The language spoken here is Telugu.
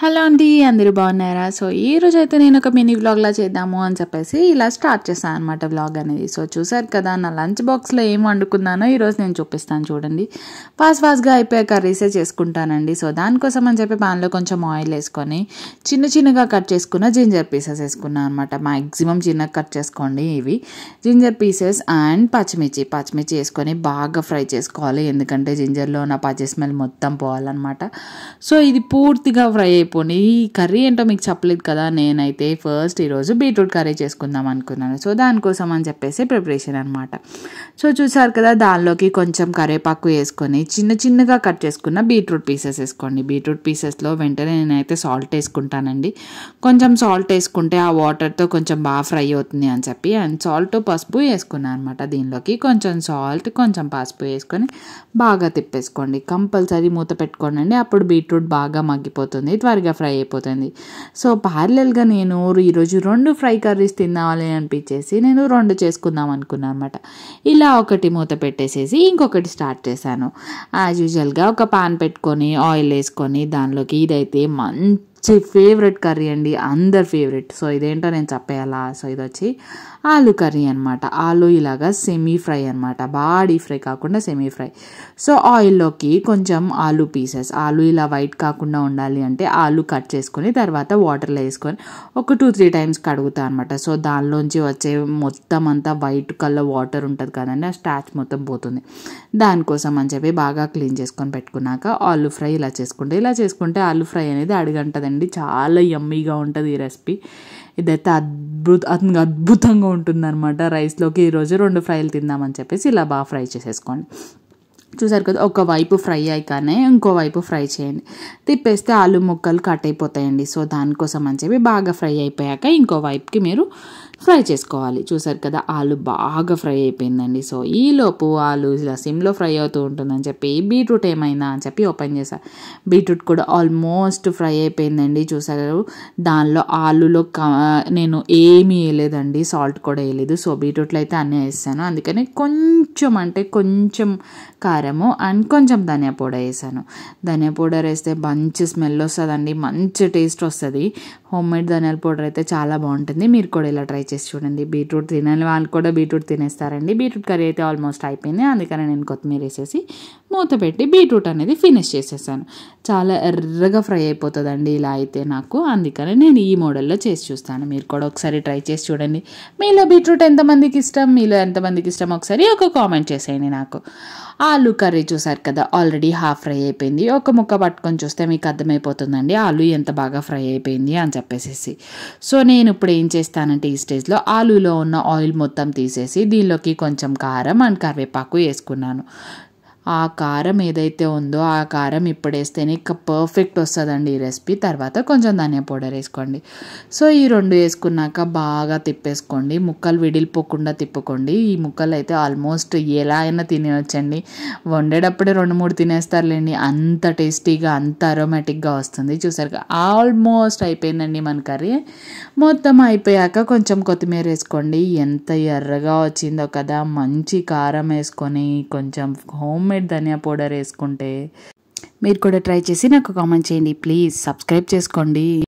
హలో అండి అందరూ బాగున్నారా? సో ఈ రోజు అయితే నేను ఒక మినీ వ్లాగ్లా చేద్దాము అని చెప్పేసి ఇలా స్టార్ట్ చేశాను అనమాట వ్లాగ్ అనేది. సో చూసారు కదా నా లంచ్ బాక్స్లో ఏం వండుకున్నానో ఈరోజు నేను చూపిస్తాను చూడండి. ఫాస్ట్ ఫాస్ట్గా అయిపోయే కర్రీసే చేసుకుంటానండి. సో దానికోసం అని చెప్పి పాన్లో కొంచెం ఆయిల్ వేసుకొని చిన్న చిన్నగా కట్ చేసుకున్న జింజర్ పీసెస్ వేసుకున్నాను అనమాట మ్యాక్సిమం చిన్నగా కట్ చేసుకోండి ఇవి. జింజర్ పీసెస్ అండ్ పచ్చిమిర్చి. పచ్చిమిర్చి వేసుకొని బాగా ఫ్రై చేసుకోవాలి. ఎందుకంటే జింజర్లో ఉన్న పచ్చి స్మెల్ మొత్తం పోవాలన్నమాట. సో ఇది పూర్తిగా ఫ్రై పోనీ ఈ కర్రీ ఏంటో మీకు చెప్పలేదు కదా నేనైతే ఫస్ట్ ఈరోజు బీట్రూట్ కర్రీ చేసుకుందాం అనుకున్నాను. సో దానికోసం అని చెప్పేసి ప్రిపరేషన్ అనమాట సో చూసారు కదా దానిలోకి కొంచెం కరివేపాకు వేసుకొని చిన్న చిన్నగా కట్ చేసుకున్న బీట్రూట్ పీసెస్ వేసుకోండి. బీట్రూట్ పీసెస్లో వెంటనే నేనైతే సాల్ట్ వేసుకుంటానండి. కొంచెం సాల్ట్ వేసుకుంటే ఆ వాటర్తో కొంచెం బాగా ఫ్రై అవుతుంది అని చెప్పి అండ్ సాల్ట్ పసుపు వేసుకున్నాను అనమాట దీనిలోకి కొంచెం సాల్ట్ కొంచెం పసుపు వేసుకొని బాగా తిప్పేసుకోండి. కంపల్సరీ మూత పెట్టుకోండి అప్పుడు బీట్రూట్ బాగా మగ్గిపోతుంది. త్వరగా ఫ్రై అయిపోతుంది. సో పార్లల్గా నేను ఈరోజు రెండు ఫ్రై కర్రీస్ తిందామని అనిపించేసి నేను రెండు చేసుకుందాం అనుకున్నాను అనమాట ఇలా ఒకటి మూత పెట్టేసేసి ఇంకొకటి స్టార్ట్ చేశాను. యాజ్ యూజువల్గా ఒక పాన్ పెట్టుకొని ఆయిల్ వేసుకొని దానిలోకి ఇదైతే మంచి ఫేవరెట్ కర్రీ అండి అందరి ఫేవరెట్ సో ఇదేంటో నేను చెప్పేయాలా? సో ఇది వచ్చి ఆలు కర్రీ అనమాట ఆలు ఇలాగా సెమీ ఫ్రై అనమాట బాగా డీప్ ఫ్రై కాకుండా సెమీ ఫ్రై సో ఆయిల్లోకి కొంచెం ఆలు పీసెస్ ఆలు ఇలా వైట్ కాకుండా ఉండాలి అంటే ఆలు కట్ చేసుకొని తర్వాత వాటర్లో వేసుకొని ఒక టూ త్రీ టైమ్స్ కడుగుతా అనమాట సో దానిలోంచి వచ్చే మొత్తం అంతా వైట్ కలర్ వాటర్ ఉంటుంది కదండి ఆ స్టాచ్ మొత్తం పోతుంది. దానికోసం అని చెప్పి బాగా క్లీన్ చేసుకొని పెట్టుకున్నాక ఆలు ఫ్రై ఇలా చేసుకుంటే ఇలా చేసుకుంటే ఆలు ఫ్రై అనేది అడుగంటదండి. చాలా యమ్మీగా ఉంటుంది ఈ రెసిపీ ఇదైతే అద్భుత అద్భుతంగా ఉంటుందన్నమాట రైస్లోకి ఈరోజు రెండు ఫ్రైలు తిందామని చెప్పేసి ఇలా బాగా ఫ్రై చేసేసుకోండి. చూసారు కదా ఒక వైపు ఫ్రై అయ్యాకనే ఇంకో వైపు ఫ్రై చేయండి. తిప్పేస్తే ఆలు ముక్కలు కట్ అయిపోతాయండి. సో దానికోసం అని చెప్పి బాగా ఫ్రై అయిపోయాక ఇంకో వైపుకి మీరు ఫ్రై చేసుకోవాలి. చూసారు కదా ఆలు బాగా ఫ్రై అయిపోయిందండి. సో ఈలోపు ఆలు ఇలా సిమ్లో ఫ్రై అవుతూ ఉంటుందని చెప్పి బీట్రూట్ ఏమైనా అని చెప్పి ఓపెన్ చేశాను బీట్రూట్ కూడా ఆల్మోస్ట్ ఫ్రై అయిపోయిందండి. చూసారు దానిలో ఆలులో నేను ఏమీ వేయలేదండి. సాల్ట్ కూడా వేయలేదు. సో బీట్రూట్లో అయితే అన్నీ వేసాను. అందుకని కొంచెం అంటే కొంచెం కారము అండ్ కొంచెం ధనియా పౌడర్ వేసాను. ధనియా పౌడర్ వేస్తే మంచి స్మెల్ వస్తుందండి. మంచి టేస్ట్ వస్తుంది. హోమ్ మేడ్ ధనియాల పౌడర్ అయితే చాలా బాగుంటుంది. మీరు కూడా ఇలా ట్రై చేసి చూడండి. బీట్రూట్ తినని వాళ్ళు కూడా బీట్రూట్ తినేస్తారండి. బీట్రూట్ కర్రీ అయితే ఆల్మోస్ట్ అయిపోయింది. అందుకని నేను కొత్తిమీర వేసేసి మూత పెట్టి బీట్రూట్ అనేది ఫినిష్ చేసేసాను. చాలా ఎర్రగా ఫ్రై అయిపోతుందండి ఇలా అయితే నాకు. అందుకని నేను ఈ మోడల్లో చేసి చూస్తాను. మీరు కూడా ఒకసారి ట్రై చేసి చూడండి. మీలో బీట్రూట్ ఎంతమందికి ఇష్టం? మీలో ఎంతమందికి ఇష్టం? ఒకసారి ఒక కామెంట్ చేసేయండి నాకు. ఆలు కర్రీ చూసారు కదా ఆల్రెడీ హాఫ్ ఫ్రై అయిపోయింది. ఒక ముక్క పట్టుకొని చూస్తే మీకు అర్థమైపోతుందండి. ఆలు ఎంత బాగా ఫ్రై అయిపోయింది అని చెప్పేసి సో నేను ఇప్పుడు ఏం చేస్తానంటే ఈ స్టేజ్ స్టేజ్లో ఆలులో ఉన్న ఆయిల్ మొత్తం తీసేసి దీనిలోకి కొంచెం కారం అండ్ కరివేపాకు వేసుకున్నాను. ఆ కారం ఏదైతే ఉందో ఆ కారం ఇప్పుడు వేస్తేనే ఇక పర్ఫెక్ట్ వస్తుందండి ఈ రెసిపీ తర్వాత కొంచెం ధనియా పౌడర్ వేసుకోండి. సో ఈ రెండు వేసుకున్నాక బాగా తిప్పేసుకోండి. ముక్కలు విడిలిపోకుండా తిప్పుకోండి. ఈ ముక్కలు అయితే ఆల్మోస్ట్ ఎలా అయినా తినవచ్చండి వండేటప్పుడే రెండు మూడు తినేస్తారులేండి. అంత టేస్టీగా అంత అరోమాటిక్గా వస్తుంది. చూసారు ఆల్మోస్ట్ అయిపోయిందండి మన కర్రీ. మొత్తం అయిపోయాక కొంచెం కొత్తిమీర వేసుకోండి. ఎంత ఎర్రగా వచ్చిందో కదా మంచి కారం వేసుకొని కొంచెం హోమ్ వైట్ ధనియా పౌడర్ వేసుకుంటే మీరు కూడా ట్రై చేసి నాకు కామెంట్ చేయండి. ప్లీజ్ సబ్స్క్రైబ్ చేసుకోండి.